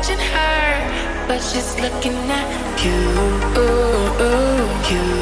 watching her, but she's looking at you. Ooh, ooh, you.